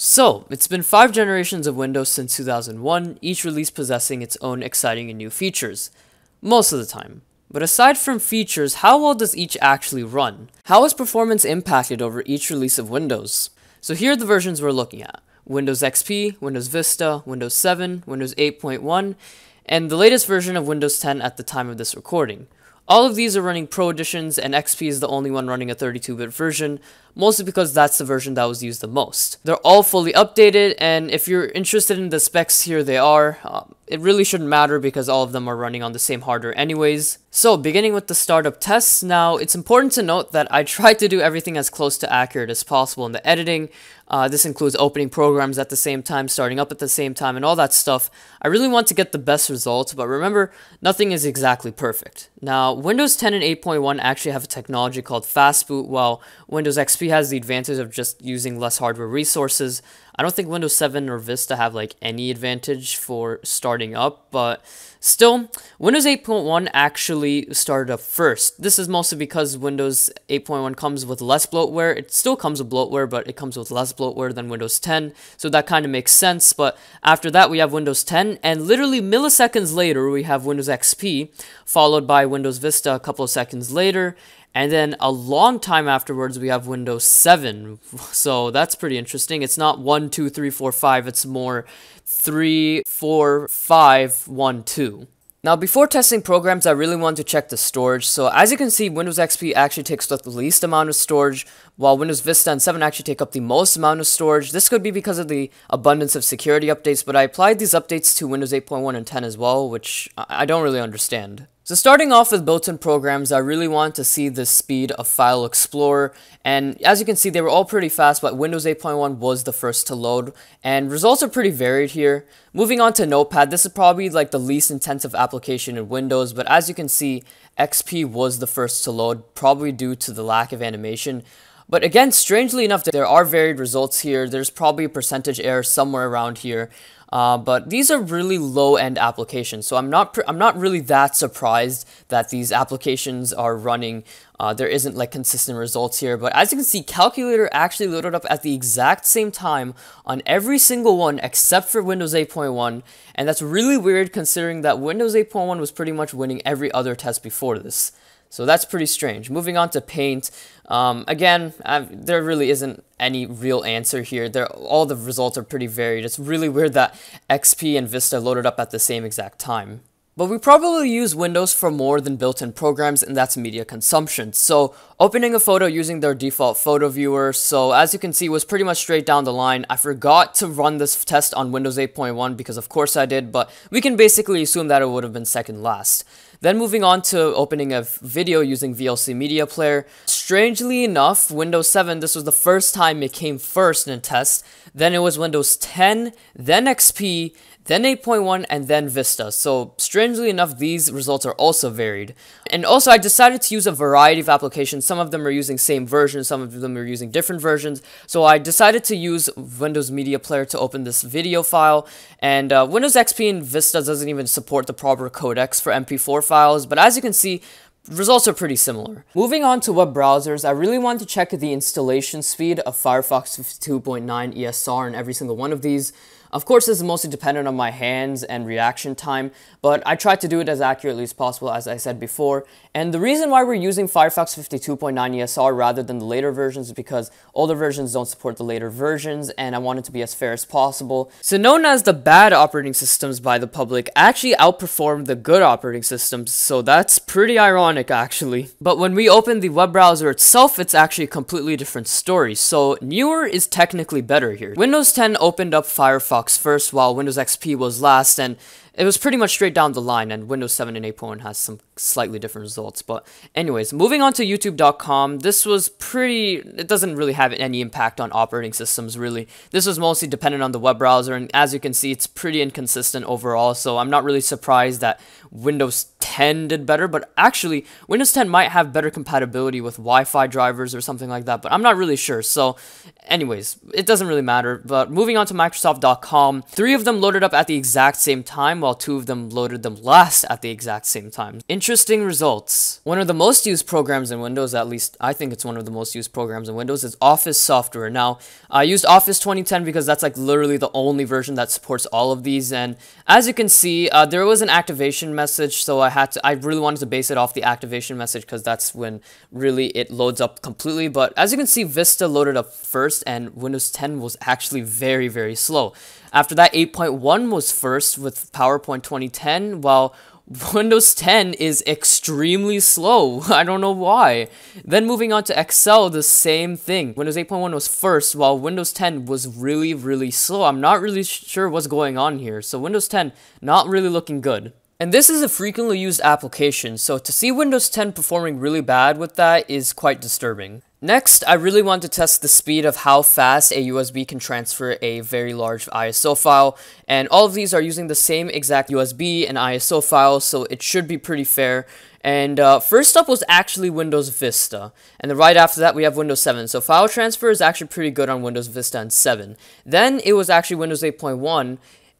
So, it's been five generations of Windows since 2001, each release possessing its own exciting and new features. Most of the time. But aside from features, how well does each actually run? How is performance impacted over each release of Windows? So here are the versions we're looking at. Windows XP, Windows Vista, Windows 7, Windows 8.1, and the latest version of Windows 10 at the time of this recording. All of these are running Pro Editions, and XP is the only one running a 32-bit version, mostly because that's the version that was used the most. They're all fully updated, and if you're interested in the specs, here they are. Uh, it really shouldn't matter because all of them are running on the same hardware anyways. So, beginning with the startup tests, now it's important to note that I tried to do everything as close to accurate as possible in the editing. Uh, this includes opening programs at the same time, starting up at the same time, and all that stuff. I really want to get the best results, but remember, nothing is exactly perfect. Now, Windows 10 and 8.1 actually have a technology called Fast Boot, while Windows XP has the advantage of just using less hardware resources. I don't think Windows 7 or Vista have like any advantage for starting up, but still, Windows 8.1 actually started up first. This is mostly because Windows 8.1 comes with less bloatware. It still comes with bloatware, but it comes with less bloatware than Windows 10, so that kind of makes sense. But after that, we have Windows 10, and literally milliseconds later, we have Windows XP, followed by Windows Vista a couple of seconds later, and then a long time afterwards, we have Windows 7. So that's pretty interesting. It's not 1, 2, 3, 4, 5. It's more 3, 4, 5, 1, 2. Now, before testing programs, I really want to check the storage. So as you can see, Windows XP actually takes up the least amount of storage, while Windows Vista and 7 actually take up the most amount of storage. This could be because of the abundance of security updates, but I applied these updates to Windows 8.1 and 10 as well, which I don't really understand. So starting off with built-in programs, I really want to see the speed of File Explorer, and as you can see, they were all pretty fast, but Windows 8.1 was the first to load, and results are pretty varied here. Moving on to Notepad, this is probably like the least intensive application in Windows, but as you can see, XP was the first to load, probably due to the lack of animation. But again, strangely enough, there are varied results here. There's probably a percentage error somewhere around here. Uh, but these are really low-end applications, so I'm not I'm not really that surprised that these applications are running. Uh, there isn't like consistent results here, but as you can see, Calculator actually loaded up at the exact same time on every single one except for Windows 8.1, and that's really weird considering that Windows 8.1 was pretty much winning every other test before this. So that's pretty strange. Moving on to Paint. Um, again, I've, there really isn't any real answer here. There, all the results are pretty varied. It's really weird that XP and Vista loaded up at the same exact time. But we probably use Windows for more than built-in programs, and that's media consumption. So, opening a photo using their default photo viewer, so as you can see, was pretty much straight down the line. I forgot to run this test on Windows 8.1 because of course I did, but we can basically assume that it would have been second last. Then moving on to opening a video using VLC Media Player. Strangely enough, Windows 7, this was the first time it came first in a test. Then it was Windows 10, then XP, then 8.1, and then Vista. So strangely enough, these results are also varied. And also, I decided to use a variety of applications. Some of them are using same versions, some of them are using different versions. So I decided to use Windows Media Player to open this video file. And uh, Windows XP and Vista doesn't even support the proper codecs for MP4 files. But as you can see, Results are pretty similar. Moving on to web browsers, I really want to check the installation speed of Firefox 52.9 ESR in every single one of these. Of course, this is mostly dependent on my hands and reaction time, but I tried to do it as accurately as possible, as I said before. And the reason why we're using Firefox 52.9 ESR rather than the later versions is because older versions don't support the later versions, and I want it to be as fair as possible. So known as the bad operating systems by the public actually outperform the good operating systems, so that's pretty ironic actually. But when we open the web browser itself, it's actually a completely different story. So newer is technically better here. Windows 10 opened up Firefox First, while Windows XP was last, and it was pretty much straight down the line, and Windows 7 and 8.1 has some slightly different results. But anyways, moving on to YouTube.com, this was pretty, it doesn't really have any impact on operating systems, really. This was mostly dependent on the web browser, and as you can see, it's pretty inconsistent overall, so I'm not really surprised that Windows 10 did better, but actually, Windows 10 might have better compatibility with Wi-Fi drivers or something like that, but I'm not really sure. So anyways, it doesn't really matter. But moving on to Microsoft.com, three of them loaded up at the exact same time, while two of them loaded them last at the exact same time. Interesting results. One of the most used programs in Windows, at least I think it's one of the most used programs in Windows, is Office software. Now, I used Office 2010 because that's like literally the only version that supports all of these, and as you can see, uh, there was an activation message, so I had to, I really wanted to base it off the activation message because that's when really it loads up completely, but as you can see, Vista loaded up first, and Windows 10 was actually very, very slow. After that, 8.1 was first with PowerPoint 2010, while Windows 10 is extremely slow. I don't know why. Then moving on to Excel, the same thing. Windows 8.1 was first, while Windows 10 was really, really slow. I'm not really sure what's going on here. So Windows 10, not really looking good. And this is a frequently used application, so to see Windows 10 performing really bad with that is quite disturbing. Next, I really want to test the speed of how fast a USB can transfer a very large ISO file, and all of these are using the same exact USB and ISO file, so it should be pretty fair. And uh, first up was actually Windows Vista, and then right after that we have Windows 7. So file transfer is actually pretty good on Windows Vista and 7. Then it was actually Windows 8.1,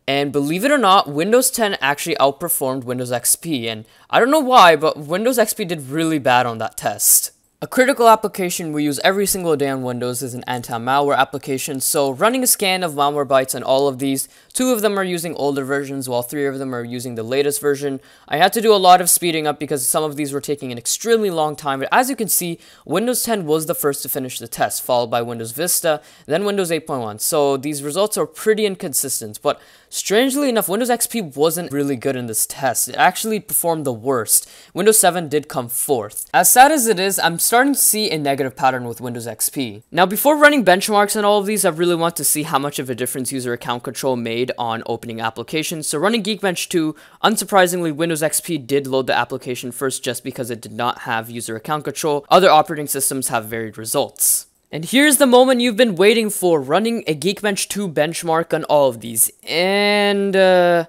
and believe it or not, Windows 10 actually outperformed Windows XP, and I don't know why, but Windows XP did really bad on that test. A critical application we use every single day on Windows is an anti-malware application, so running a scan of Malwarebytes on all of these, two of them are using older versions while three of them are using the latest version. I had to do a lot of speeding up because some of these were taking an extremely long time, but as you can see, Windows 10 was the first to finish the test, followed by Windows Vista, then Windows 8.1, so these results are pretty inconsistent, but Strangely enough, Windows XP wasn't really good in this test. It actually performed the worst. Windows 7 did come fourth. As sad as it is, I'm starting to see a negative pattern with Windows XP. Now, before running benchmarks on all of these, I really want to see how much of a difference user account control made on opening applications. So running Geekbench 2, unsurprisingly, Windows XP did load the application first just because it did not have user account control. Other operating systems have varied results. And here's the moment you've been waiting for, running a Geekbench 2 benchmark on all of these. And, uh,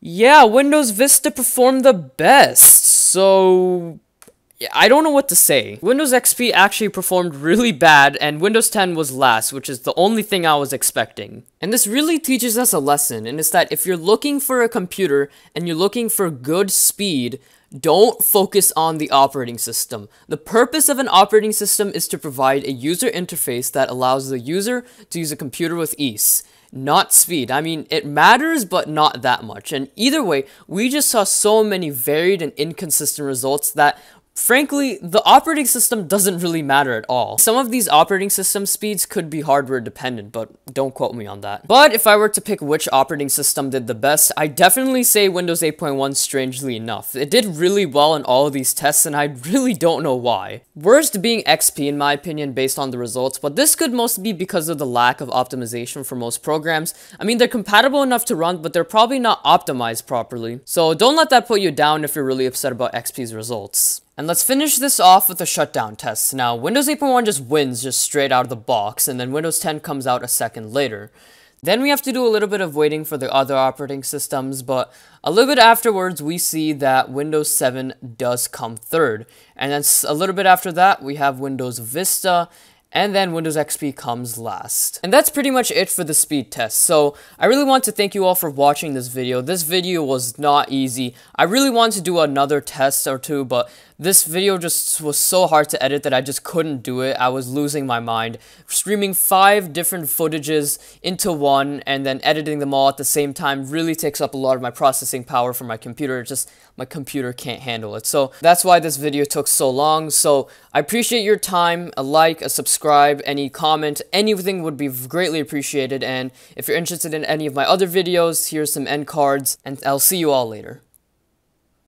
yeah, Windows Vista performed the best, so... I don't know what to say. Windows XP actually performed really bad, and Windows 10 was last, which is the only thing I was expecting. And this really teaches us a lesson, and it's that if you're looking for a computer, and you're looking for good speed, don't focus on the operating system. The purpose of an operating system is to provide a user interface that allows the user to use a computer with ease not speed. I mean, it matters, but not that much. And either way, we just saw so many varied and inconsistent results that Frankly, the operating system doesn't really matter at all. Some of these operating system speeds could be hardware dependent, but don't quote me on that. But if I were to pick which operating system did the best, I definitely say Windows 8.1 strangely enough. It did really well in all of these tests and I really don't know why. Worst being XP in my opinion based on the results, but this could mostly be because of the lack of optimization for most programs. I mean, they're compatible enough to run, but they're probably not optimized properly. So don't let that put you down if you're really upset about XP's results. And let's finish this off with a shutdown test. Now, Windows 8.1 just wins just straight out of the box, and then Windows 10 comes out a second later. Then we have to do a little bit of waiting for the other operating systems, but a little bit afterwards, we see that Windows 7 does come third. And then a little bit after that, we have Windows Vista, and then Windows XP comes last. And that's pretty much it for the speed test. So I really want to thank you all for watching this video. This video was not easy. I really wanted to do another test or two, but this video just was so hard to edit that I just couldn't do it. I was losing my mind. Streaming five different footages into one and then editing them all at the same time really takes up a lot of my processing power for my computer. It just my computer can't handle it. So that's why this video took so long. So I appreciate your time. A like, a subscribe, any comment, anything would be greatly appreciated. And if you're interested in any of my other videos, here's some end cards and I'll see you all later.